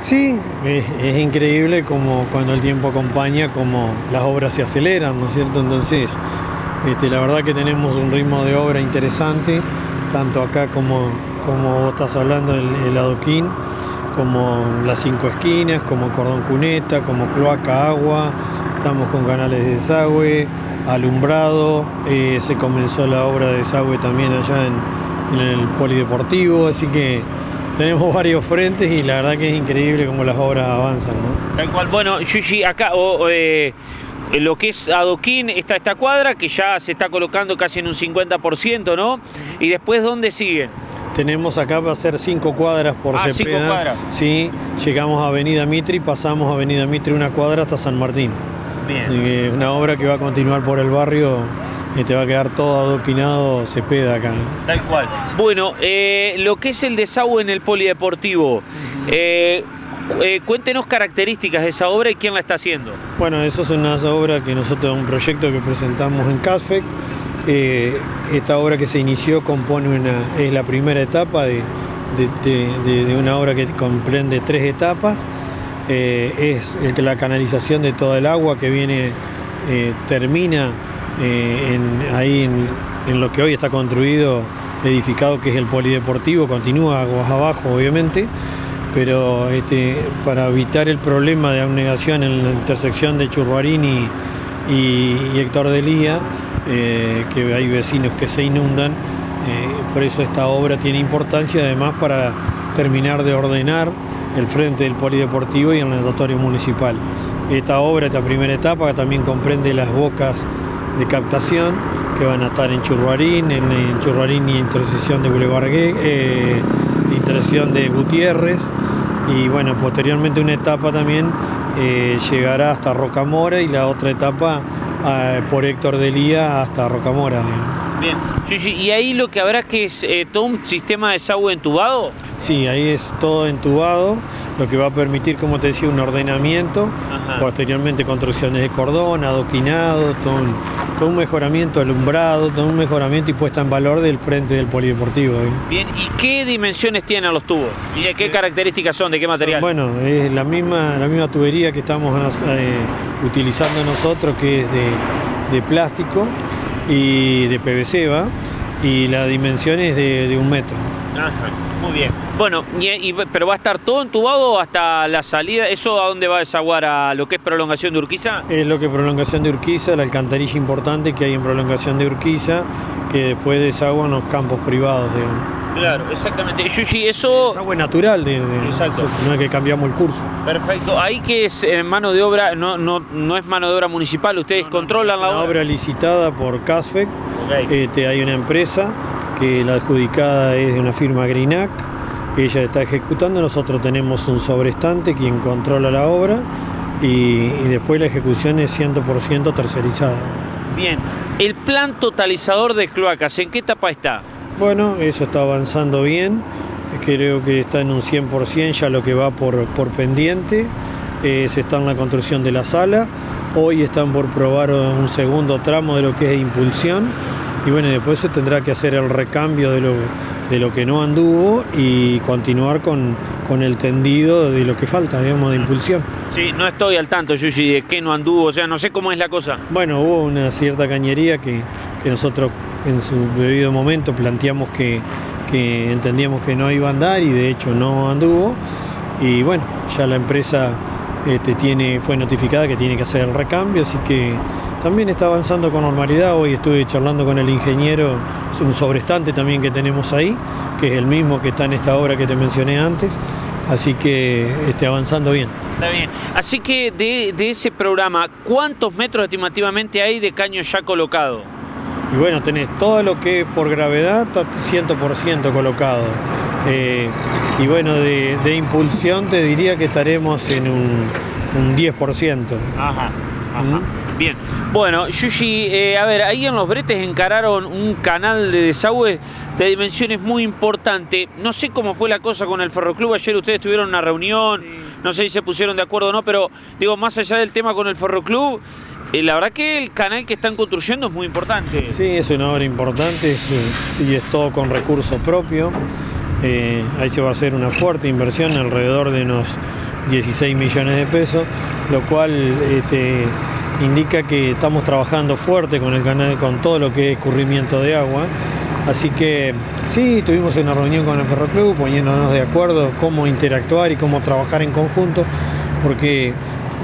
Sí, es, increíble como cuando el tiempo acompaña, como las obras se aceleran, ¿no es cierto? Entonces, este, la verdad que tenemos un ritmo de obra interesante, tanto acá como, como vos estás hablando, el, el adoquín, como las cinco esquinas, como cordón cuneta, como cloaca agua, estamos con canales de desagüe, alumbrado, eh, se comenzó la obra de desagüe también allá en el polideportivo, así que tenemos varios frentes y la verdad que es increíble cómo las obras avanzan. ¿no? Tal cual. Bueno, Yuji, acá o- o, eh, lo que es adoquín está esta cuadra que ya se está colocando casi en un 50%, ¿no? Y después, ¿dónde siguen? Tenemos acá para hacer cinco cuadras por Ah, cinco cuadras. Sí, llegamos a Avenida Mitre y pasamos a Avenida Mitre una cuadra hasta San Martín. Bien. Eh, una obra que va a continuar por el barrio y te va a quedar todo adoquinado Cepeda acá. Tal cual. Bueno, eh, lo que es el desagüe en el polideportivo, eh, eh, cuéntenos características de esa obra y quién la está haciendo. Bueno, eso es una obra que nosotros, un proyecto que presentamos en CASFEC. Esta obra que se inició compone una, es la primera etapa de, de- de- una obra que comprende tres etapas. Es la canalización de toda el agua que viene, termina eh, ahí en, lo que hoy está construido, edificado, que es el polideportivo, continúa aguas abajo, obviamente pero este, para evitar el problema de abnegación en la intersección de y- y Héctor de Lía, eh, que hay vecinos que se inundan, eh, por eso esta obra tiene importancia además para terminar de ordenar el frente del polideportivo y el natatorio municipal. Esta obra, esta primera etapa, también comprende las bocas de captación que van a estar en Churruarín, en, en Churruarín y intersección de Boulevard eh, intersección de Gutiérrez y bueno, posteriormente una etapa también eh, llegará hasta Rocamora y la otra etapa eh, por Héctor de Lía hasta Rocamora. Bien. ¿y ahí lo que habrá que es eh, todo un sistema de desagüe entubado? Sí, ahí es todo entubado, lo que va a permitir, como te decía, un ordenamiento, Ajá. posteriormente construcciones de cordón, adoquinado, todo un, todo un mejoramiento, alumbrado, todo un mejoramiento y puesta en valor del frente del polideportivo. ¿eh? Bien, ¿y qué dimensiones tienen los tubos? ¿Y de qué características son? ¿De qué material? Bueno, es la misma, la misma tubería que estamos eh, utilizando nosotros, que es de, de plástico y de PVC, ¿va? Y la dimensión es de, de un metro. Ajá, muy bien. Bueno, y- y- pero va a estar todo entubado hasta la salida. ¿Eso a dónde va a desaguar? ¿A lo que es prolongación de Urquiza? Es lo que prolongación de Urquiza, la alcantarilla importante que hay en prolongación de Urquiza, que después desagua en los campos privados, digamos. Claro, exactamente. Yushi, eso. Desagüe natural, de, de- Exacto. no es que cambiamos el curso. Perfecto. Ahí que es eh, mano de obra, no, no, no es mano de obra municipal, ustedes controlan la Una obra. obra licitada por CASFEC. Este, hay una empresa que la adjudicada es de una firma Greenac, ella está ejecutando, nosotros tenemos un sobrestante quien controla la obra y, y después la ejecución es 100% tercerizada. Bien. El plan totalizador de cloacas, ¿en qué etapa está? Bueno, eso está avanzando bien, creo que está en un 100% ya lo que va por, por pendiente, Eh, se está en la construcción de la sala, hoy están por probar un segundo tramo de lo que es impulsión. Y bueno, después se tendrá que hacer el recambio de lo, de lo que no anduvo y continuar con, con el tendido de lo que falta, digamos, de impulsión. Sí, no estoy al tanto, Yushi, de qué no anduvo, o sea, no sé cómo es la cosa. Bueno, hubo una cierta cañería que, que nosotros en su debido momento planteamos que, entendíamos que no iba a andar y de hecho no anduvo. Y bueno, ya la empresa este, tiene, fue notificada que tiene que hacer el recambio, así que también está avanzando con normalidad. Hoy estuve charlando con el ingeniero, es un sobrestante también que tenemos ahí, que es el mismo que está en esta obra que te mencioné antes, así que esté avanzando bien. Está bien. Así que de, de ese programa, ¿cuántos metros estimativamente hay de caño ya colocado? Y bueno, tenés todo lo que es por gravedad, está 100% colocado. Eh, y bueno, de, de impulsión te diría que estaremos en un, un 10%. Ajá, ajá. Mm. Bien. Bueno, Yushi, eh, a ver, ahí en los bretes encararon un canal de desagüe de dimensiones muy importante. No sé cómo fue la cosa con el Ferroclub. Ayer ustedes tuvieron una reunión, no sé si se pusieron de acuerdo o no, pero digo, más allá del tema con el Ferroclub, eh, la verdad que el canal que están construyendo es muy importante. Sí, es una obra importante y es todo con recursos propios. Eh, ahí se va a hacer una fuerte inversión alrededor de unos 16 millones de pesos, lo cual este, indica que estamos trabajando fuerte con el canal, con todo lo que es escurrimiento de agua. Así que sí, tuvimos una reunión con el Ferroclub poniéndonos de acuerdo cómo interactuar y cómo trabajar en conjunto, porque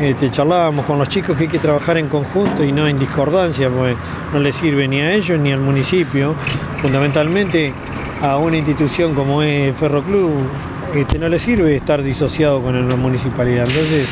este, charlábamos con los chicos que hay que trabajar en conjunto y no en discordancia, porque no les sirve ni a ellos ni al municipio. Fundamentalmente a una institución como es Ferroclub este, no le sirve estar disociado con la municipalidad. Entonces,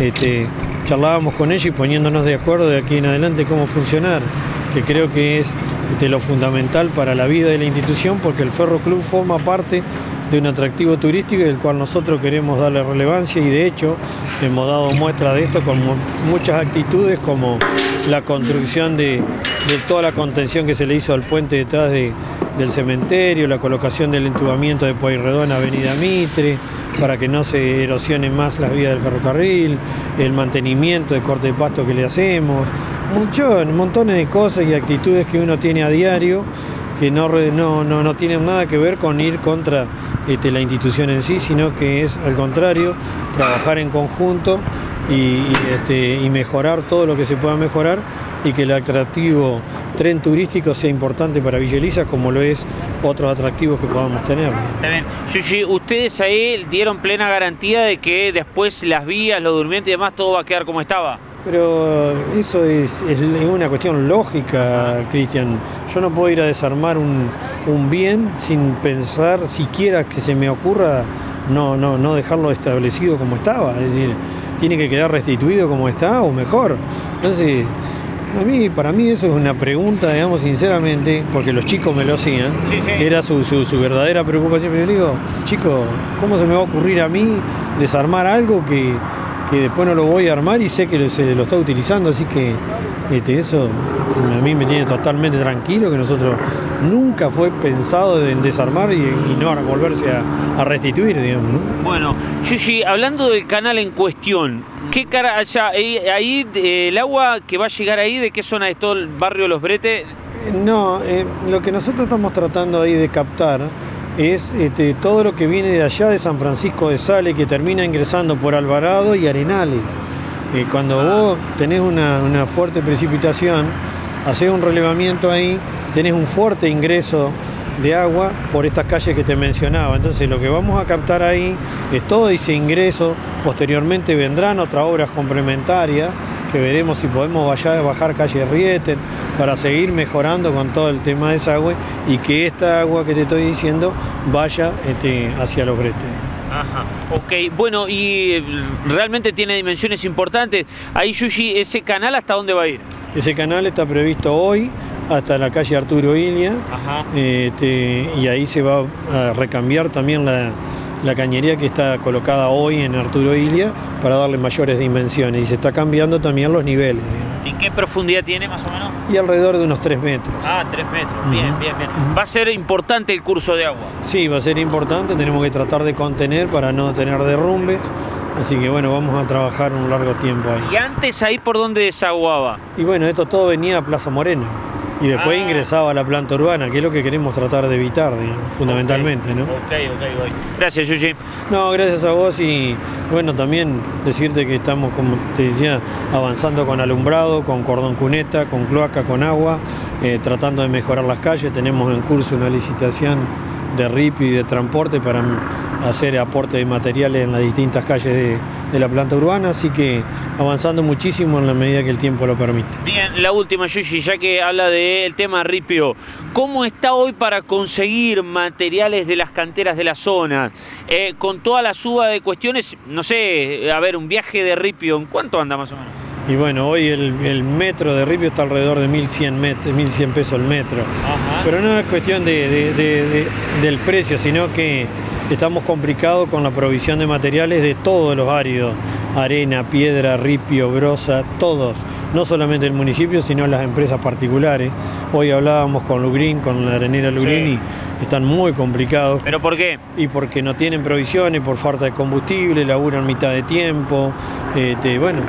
este, charlábamos con ellos y poniéndonos de acuerdo de aquí en adelante cómo funcionar, que creo que es este, lo fundamental para la vida de la institución, porque el Ferro Club forma parte de un atractivo turístico del cual nosotros queremos darle relevancia y de hecho hemos dado muestra de esto con muchas actitudes como la construcción de, toda la contención que se le hizo al puente detrás del cementerio, la colocación del entubamiento de Pueyrredón Avenida Mitre, para que no se erosionen más las vías del ferrocarril, el mantenimiento de corte de pasto que le hacemos, mucho, montones de cosas y actitudes que uno tiene a diario que no, no, no, tienen nada que ver con ir contra este, la institución en sí, sino que es al contrario, trabajar en conjunto y, este, y mejorar todo lo que se pueda mejorar y que el atractivo tren turístico sea importante para Villa Elisa como lo es otros atractivos que podamos tener. Yushi, ustedes ahí dieron plena garantía de que después las vías, los durmientes y demás, todo va a quedar como estaba. Pero eso es, una cuestión lógica, Cristian. Yo no puedo ir a desarmar un, bien sin pensar siquiera que se me ocurra no, no, no dejarlo establecido como estaba. Es decir, tiene que quedar restituido como está o mejor. Entonces, a mí, para mí eso es una pregunta, digamos, sinceramente, porque los chicos me lo hacían, era su, verdadera preocupación. Pero yo digo, chicos, ¿cómo se me va a ocurrir a mí desarmar algo que, después no lo voy a armar y sé que se lo está utilizando? Así que este, eso a mí me tiene totalmente tranquilo, que nosotros nunca fue pensado en desarmar y, no volverse a, restituir, digamos. Bueno, Yushi, hablando del canal en cuestión, ¿Qué cara allá? Ahí, el agua que va a llegar ahí, ¿de qué zona es todo el barrio Los Bretes? No, eh, lo que nosotros estamos tratando ahí de captar es este, todo lo que viene de allá de San Francisco de Sales, que termina ingresando por Alvarado y Arenales. Eh, cuando vos tenés una, una fuerte precipitación, haces un relevamiento ahí, tenés un fuerte ingreso de agua por estas calles que te mencionaba. Entonces lo que vamos a captar ahí es todo ese ingreso. Posteriormente vendrán otras obras complementarias que veremos si podemos bajar calle Rieten para seguir mejorando con todo el tema de desagüe y que esta agua que te estoy diciendo vaya este, hacia los bretes. Ajá, ok, bueno, y realmente tiene dimensiones importantes. Ahí, Yushi, ¿ese canal hasta dónde va a ir? Ese canal está previsto hoy hasta la calle Arturo Ilia este, y ahí se va a recambiar también la, cañería que está colocada hoy en Arturo Ilia para darle mayores dimensiones y se está cambiando también los niveles. ¿Y qué profundidad tiene más o menos? Y alrededor de unos 3 metros. Ah, 3 metros, bien, bien, bien. ¿Va a ser importante el curso de agua? Sí, va a ser importante, tenemos que tratar de contener para no tener derrumbes. Así que bueno, vamos a trabajar un largo tiempo ahí. ¿Y antes ahí por dónde desaguaba? Y bueno, esto todo venía a Plaza Moreno. Y después ah. ingresaba a la planta urbana, que es lo que queremos tratar de evitar, fundamentalmente, ¿no? Ok, ok, Gracias, Yuji. No, gracias a vos y bueno, también decirte que estamos, como te decía, avanzando con alumbrado, con cordón cuneta, con cloaca, con agua, eh, tratando de mejorar las calles. Tenemos en curso una licitación de RIP y de transporte para hacer aporte de materiales en las distintas calles de, la planta urbana, así que avanzando muchísimo en la medida que el tiempo lo permite. Bien, la última, Yushi, ya que habla del tema ripio, ¿cómo está hoy para conseguir materiales de las canteras de la zona? Eh, con toda la suba de cuestiones, no sé, a ver, un viaje de ripio, ¿en cuánto anda más o menos? Y bueno, hoy el, metro de ripio está alrededor de 1.100, 1100 pesos el metro. Pero no es cuestión del precio, sino que estamos complicados con la provisión de materiales de todos los áridos, arena, piedra, ripio, brosa, todos, no solamente el municipio, sino las empresas particulares. Hoy hablábamos con Lugrin, con la arenera Lugrin y están muy complicados. ¿Pero por qué? Y porque no tienen provisiones, por falta de combustible, laburan mitad de tiempo, este, bueno,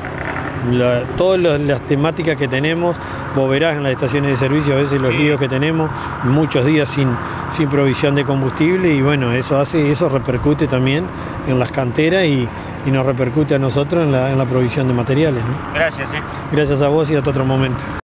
todas las temáticas que tenemos, vos verás en las estaciones de servicio a veces los líos que tenemos, muchos días sin, sin provisión de combustible y bueno, eso hace, eso repercute también en las canteras y, y nos repercute a nosotros en la, en la provisión de materiales. ¿no? Gracias. ¿eh? Gracias a vos y hasta otro momento.